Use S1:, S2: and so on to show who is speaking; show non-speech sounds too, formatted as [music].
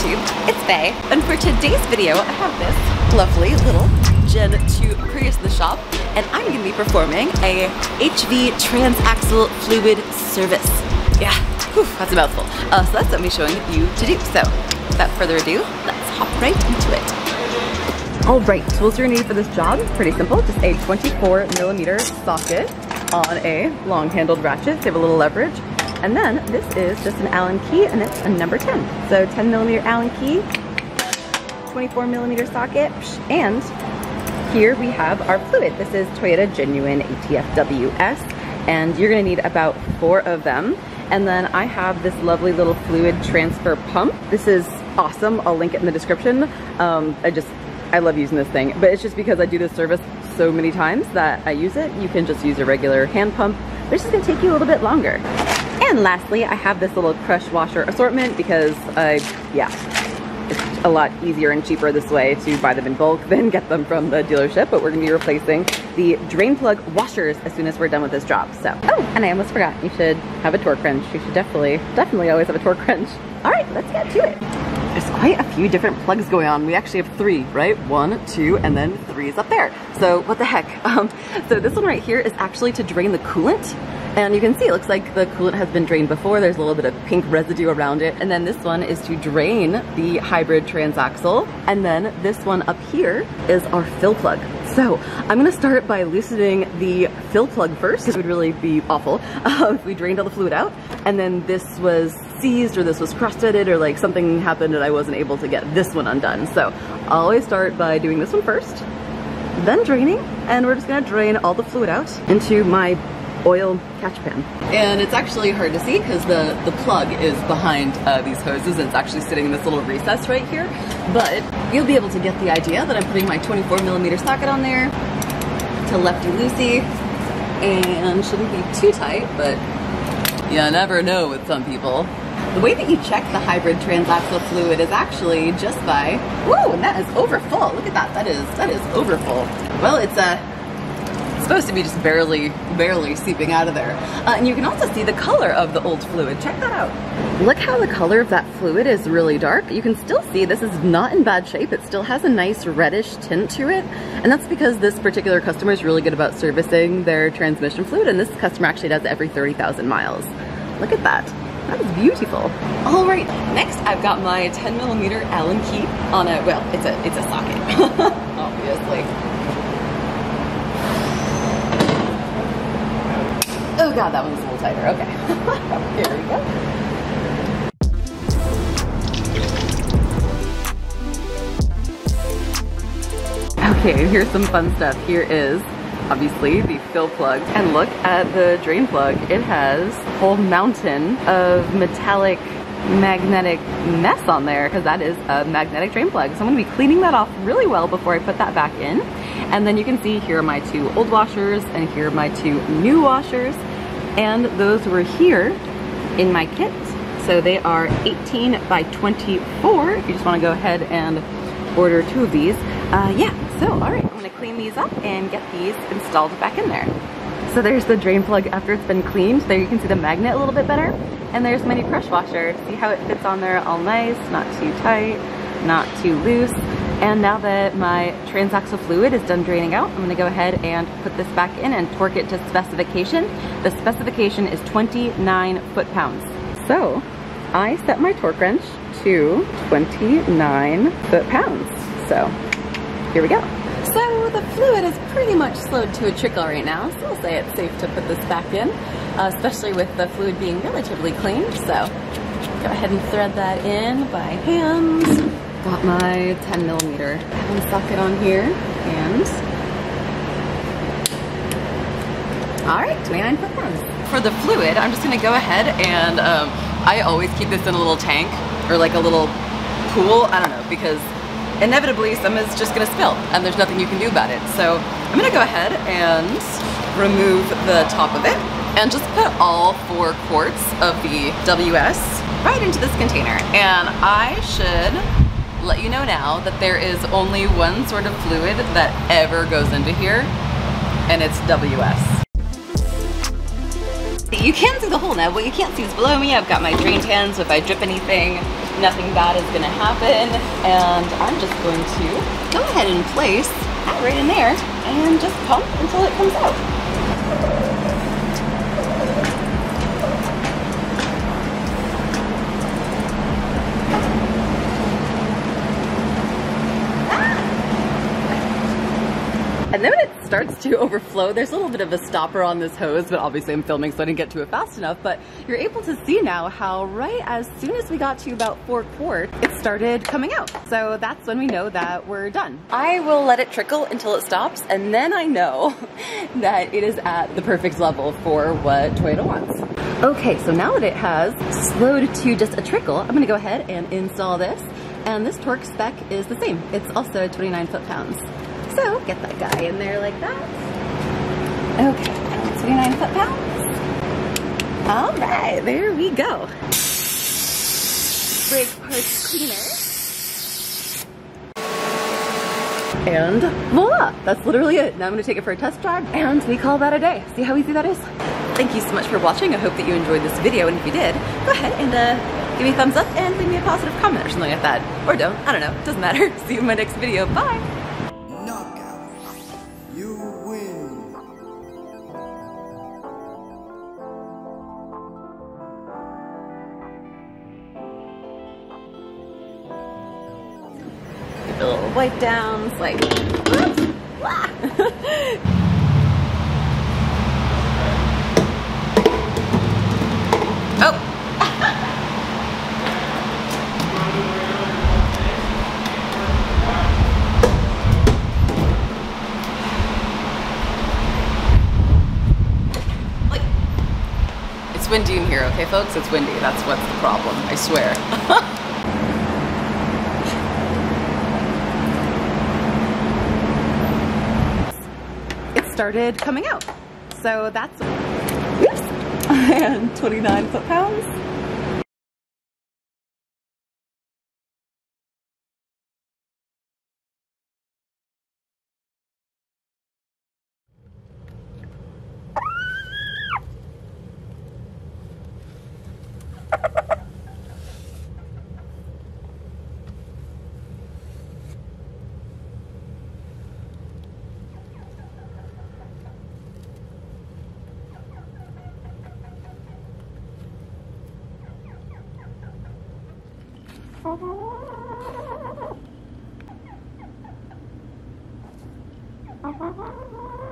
S1: YouTube, it's Faye, and for today's video, I have this lovely little Gen 2 Prius in the shop, and I'm to be performing a HV transaxle fluid service. Yeah, whew, that's a mouthful. Uh, so that's what I'm showing you to do. So, without further ado, let's hop right into it. All right, tools you're gonna need for this job, pretty simple. Just a 24 millimeter socket on a long handled ratchet to have a little leverage. And then this is just an Allen key and it's a number 10. So 10 millimeter Allen key, 24 millimeter socket, and here we have our fluid. This is Toyota Genuine ATFWS, and you're gonna need about four of them. And then I have this lovely little fluid transfer pump. This is awesome. I'll link it in the description. Um, I just, I love using this thing, but it's just because I do this service so many times that I use it. You can just use a regular hand pump, it's just gonna take you a little bit longer. And lastly, I have this little crush washer assortment because I, yeah, it's a lot easier and cheaper this way to buy them in bulk than get them from the dealership, but we're gonna be replacing the drain plug washers as soon as we're done with this job, so. Oh, and I almost forgot, you should have a torque wrench. You should definitely, definitely always have a torque wrench. All right, let's get to it. There's quite a few different plugs going on. We actually have three, right? One, two, and then three is up there. So what the heck? [laughs] Um, so this one right here is actually to drain the coolant. And you can see it looks like the coolant has been drained before. There's a little bit of pink residue around it. And then this one is to drain the hybrid transaxle. And then this one up here is our fill plug. So I'm gonna start by loosening the fill plug first. It would really be awful [laughs] uh, if we drained all the fluid out. And then this was seized or this was cross-threaded or like something happened and I wasn't able to get this one undone. So I'll always start by doing this one first, then draining. And we're just gonna drain all the fluid out into my oil catch pan. And it's actually hard to see because the, the plug is behind uh, these hoses and it's actually sitting in this little recess right here. But you'll be able to get the idea that I'm putting my 24 millimeter socket on there to lefty-loosey and shouldn't be too tight, but you never know with some people. The way that you check the hybrid transaxle fluid is actually just by, whoa, and that is overfull. Look at that, that is, that is overfull. Well, it's a, supposed to be just barely, barely seeping out of there. Uh, and you can also see the color of the old fluid. Check that out. Look how the color of that fluid is really dark. You can still see this is not in bad shape. It still has a nice reddish tint to it. And that's because this particular customer is really good about servicing their transmission fluid. And this customer actually does every 30,000 miles. Look at that. That is beautiful. All right, next I've got my 10 millimeter Allen key on a, well, it's a, it's a socket, [laughs] obviously. Oh god, that one's a little tighter. Okay. [laughs] Here we go. Okay, here's some fun stuff. Here is obviously the fill plug. And look at the drain plug. It has a whole mountain of metallic magnetic mess on there because that is a magnetic drain plug. So I'm gonna be cleaning that off really well before I put that back in. And then you can see here are my two old washers and here are my two new washers and those were here in my kit. So they are 18 by 24 you just want to go ahead and order two of these. Uh, yeah, so all right, I'm gonna clean these up and get these installed back in there. So there's the drain plug after it's been cleaned. There you can see the magnet a little bit better. And there's my new crush washer. See how it fits on there all nice, not too tight, not too loose. And now that my transaxle fluid is done draining out, I'm gonna go ahead and put this back in and torque it to specification. The specification is 29 foot-pounds. So I set my torque wrench to 29 foot-pounds. So here we go. So the fluid is pretty much slowed to a trickle right now, so I'll say it's safe to put this back in, uh, especially with the fluid being relatively clean. So go ahead and thread that in by hand. Got my 10 millimeter socket on here and all right, 29 foot pounds. For the fluid, I'm just gonna go ahead and um, I always keep this in a little tank or like a little pool, I don't know, because inevitably some is just gonna spill and there's nothing you can do about it. So I'm gonna go ahead and remove the top of it and just put all four quarts of the WS right into this container. And I should let you know now that there is only one sort of fluid that ever goes into here, and it's WS. You can see the hole now, what you can't see is below me. I've got my drain pan, so if I drip anything, nothing bad is gonna happen. And I'm just going to go ahead and place that right in there and just pump until it comes out. Starts to overflow, there's a little bit of a stopper on this hose, but obviously I'm filming so I didn't get to it fast enough, but you're able to see now how right as soon as we got to about four quart, it started coming out. So that's when we know that we're done. I will let it trickle until it stops, and then I know [laughs] that it is at the perfect level for what Toyota wants. Okay, so now that it has slowed to just a trickle, I'm gonna go ahead and install this. And this torque spec is the same. It's also 29 foot-pounds. So get that guy in there like that. Okay, 29 foot-pounds. All right, there we go. Brake parts cleaner. And voila, that's literally it. Now I'm gonna take it for a test drive and we call that a day. See how easy that is? Thank you so much for watching. I hope that you enjoyed this video and if you did, go ahead and uh, give me a thumbs up and leave me a positive comment or something like that. Or don't, I don't know, doesn't matter. [laughs] See you in my next video, bye. Little wipe downs, like, whoops, [laughs] oh. It's windy in here, okay folks? It's windy. That's what's the problem, I swear. [laughs] started coming out. So that's, oops, [laughs] and 29 foot-pounds. Uh-huh. Ha ha ha!